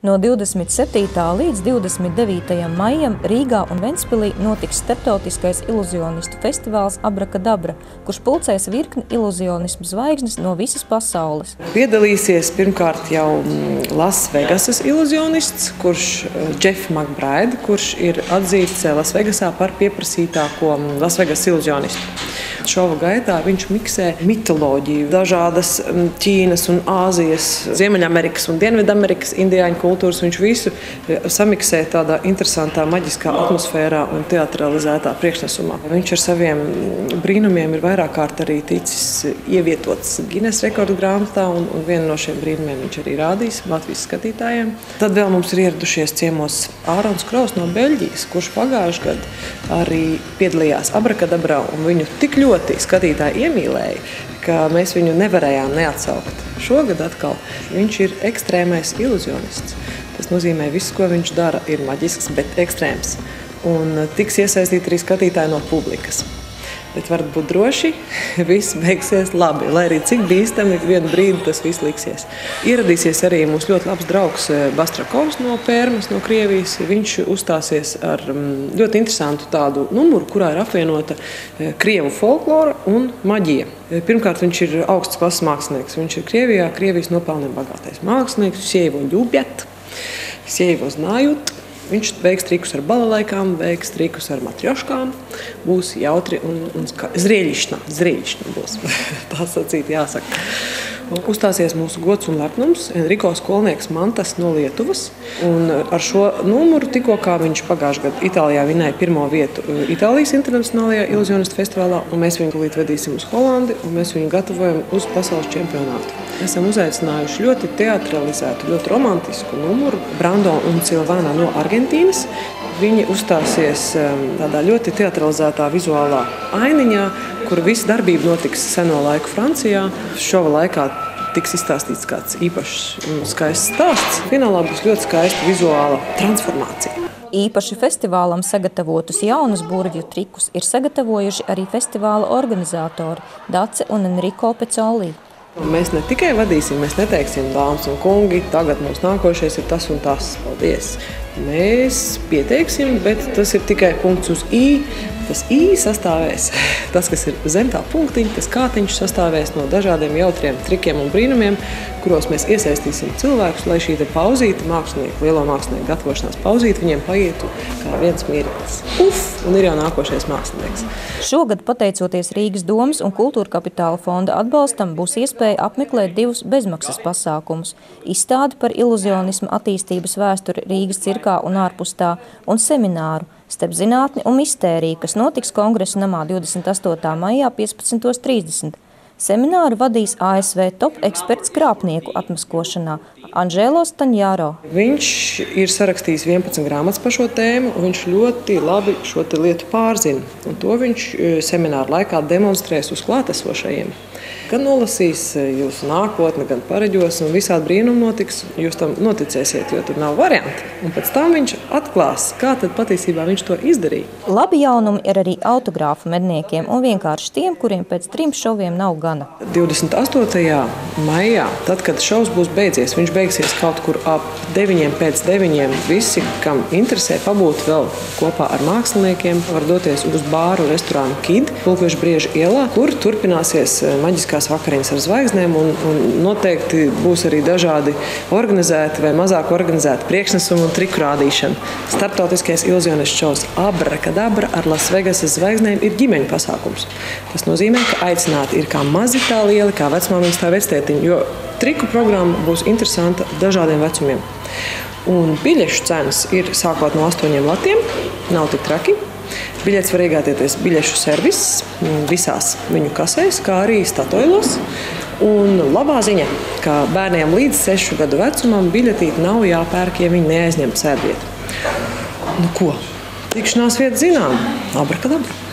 No 27. līdz 29. maijam Rīgā un Ventspilī notiks starptautiskais iluzionistu festivāls Abrakadabra, kurš pulcēs virkni iluzionismu zvaigznes no visas pasaules. Piedalīsies pirmkārt jau Lasvegasas iluzionists, kurš Jeff McBride, kurš ir atzīts Lasvegasā par pieprasītāko Lasvegas iluzionistu. Šova gaitā viņš miksē mitoloģiju, dažādas Ķīnas un Āzijas, Ziemeļamerikas un Dienvidamerikas indiāņu kultūras. Viņš visu samiksē tādā interesantā, maģiskā atmosfērā un teatralizētā priekšnesumā. Viņš ar saviem brīnumiem ir vairāk kārt arī ticis ievietots Guinness rekordu grāmatā, un, un vienu no šiem brīnumiem viņš arī rādīs Latvijas skatītājiem. Tad vēl mums ir ieradušies ciemos Ārons Kraus no Beļģijas, kurš pagājušajā gadā arī piedalījās Abrakadabrā, un viņu tik ļoti ļoti skatītāji iemīlēja, ka mēs viņu nevarējām neatsaukt. Šogad atkal viņš ir ekstrēmais iluzionists. Tas nozīmē, viss, ko viņš dara, ir maģisks, bet ekstrēms. Un tiks iesaistīti arī skatītāji no publikas. Bet varat būt droši, viss beigsies labi. Lai arī cik bīstami vienā brīdī tas viss liksies. Ieradīsies arī mūsu ļoti labs draugs eh, Bastrakovs no Pērmas, no Krievijas. Viņš uzstāsies ar mm, ļoti interesantu tādu numuru, kurā ir apvienota eh, krievu folklora un maģija. Eh, pirmkārt, viņš ir augsts klases mākslinieks. Viņš ir Krievijā, Krievijas nopelniem bagātais mākslinieks, Sievo Ļubjat, Sievo Znājut. Viņš veiks trikus ar balalaikām, veiks trikus ar matrioškām. Būs jautri un, un zrieļišķina. Zrieļišķina būs. Tā sacīt jāsaka. Uzstāsies mūsu gods un lepnums Enrico Skolnieks Mantas no Lietuvas. Un ar šo numuru tikko viņš pagājušajā gadā Itālijā vinēja pirmo vietu uh, Itālijas Internacionālajā iluzionistu festivālā. Mēs viņu tūlīt vedīsim uz Holandi un mēs viņu gatavojam uz pasaules čempionātu. Esam uzaicinājuši ļoti teatralizētu, ļoti romantisku numuru Brando un Silvāna no Argentīnas. Viņi uzstāsies tādā ļoti teatralizētā vizuālā ainiņā, kur visa darbība notiks seno laiku Francijā. Šova laikā tiks izstāstīts kāds īpašs un skaists stāsts. Finālā būs ļoti skaista vizuāla transformācija. Īpaši festivālam sagatavotus jaunus burvju trikus ir sagatavojuši arī festivāla organizatori Dace un Enrico Pecoli. Mēs ne tikai vadīsim, mēs neteiksim, dāmas un kungi, tagad mums nākošais ir tas un tas. Paldies! Mēs pieteiksim, bet tas ir tikai punkts uz i. Tas i sastāvēs, tas, kas ir zem tā punktiņa, tas kātiņš sastāvēs no dažādiem jautriem trikiem un brīnumiem, kuros mēs iesaistīsim cilvēkus, lai šī pauzīte, mākslinieku, lielo mākslinieku gatavošanās pauzīte, viņiem paietu kā viens mirklis. Uf! Un ir jau nākošais mākslinieks. Šogad, pateicoties Rīgas domas un kultūra kapitāla fonda atbalstam, būs iespēja apmeklēt divus bezmaksas pasākumus – izstādi par iluzionismu attīstības vēsturi Rīgas cirkā un ārpus tā un semināru – starp zinātni un mistēriju, kas notiks kongresa namā 28. maijā 15.30. Semināru vadīs ASV top eksperts krāpnieku atmaskošanā Anžēlo Staņjāro. Viņš ir sarakstījis 11 grāmatas par šo tēmu, un viņš ļoti labi šo lietu pārzina. Un to viņš e, semināru laikā demonstrēs uz klātesošajiem gan nolasīs eh, jūsu nākotni, gan pareģos, un visādi brīnumi notiks. Jūs tam noticēsiet, jo tur nav variantu. Un pēc tam viņš atklās, kā tad patiesībā viņš to izdarīja. Labi jaunumi ir arī autogrāfu medniekiem un vienkārši tiem, kuriem pēc trim šoviem nav gana. 28. maijā, tad, kad šovs būs beidzies, viņš beigsies kaut kur ap 9 pēc 9. Visi, kam interesē pabūt vēl kopā ar māksliniekiem, var doties uz bāru restorānu Kid, Pulkveža brieža ielā, kur turpināsies eh, maģiskā lieliskās vakariņas ar zvaigznēm, un, un noteikti būs arī dažādi organizēti vai mazāk organizēti priekšnesumi un triku rādīšana. Startautiskais iluzionists šovs Abrakadabra ar Lasvegasas zvaigznēm ir ģimeņu pasākums. Tas nozīmē, ka aicināti ir kā mazi tā lieli, kā vecmāmiņas tā vectētiņi, jo triku programma būs interesanta dažādiem vecumiem. Un biļešu cenas ir sākot no 8 latiem, nav tik traki. Biļetes var iegādāties biļešu servises mm, visās viņu kasēs, kā arī statojos. Un labā ziņa, ka bērniem līdz 6 gadu vecumam biļetīte nav jāpērk, ja viņi neaizņem sēdvietu. Nu ko? Tikšanās vieta zinām, abrakadabra.